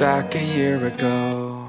back a year ago